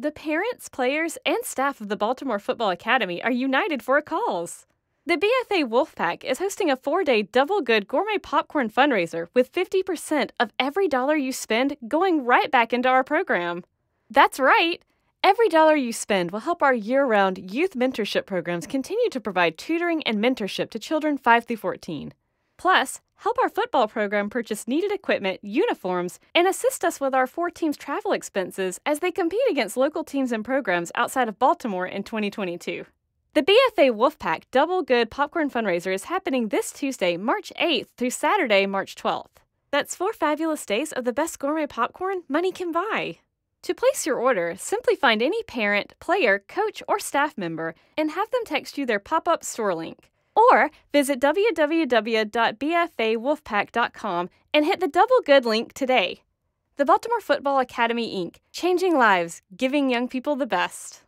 The parents, players, and staff of the Baltimore Football Academy are united for a cause. The BFA Wolfpack is hosting a four day double good gourmet popcorn fundraiser with 50% of every dollar you spend going right back into our program. That's right! Every dollar you spend will help our year round youth mentorship programs continue to provide tutoring and mentorship to children 5 through 14. Plus, help our football program purchase needed equipment, uniforms, and assist us with our four teams' travel expenses as they compete against local teams and programs outside of Baltimore in 2022. The BFA Wolfpack Double Good Popcorn Fundraiser is happening this Tuesday, March 8th through Saturday, March 12th. That's four fabulous days of the best gourmet popcorn money can buy. To place your order, simply find any parent, player, coach, or staff member and have them text you their pop up store link. Or visit www.bfawolfpack.com and hit the Double Good link today. The Baltimore Football Academy, Inc., changing lives, giving young people the best.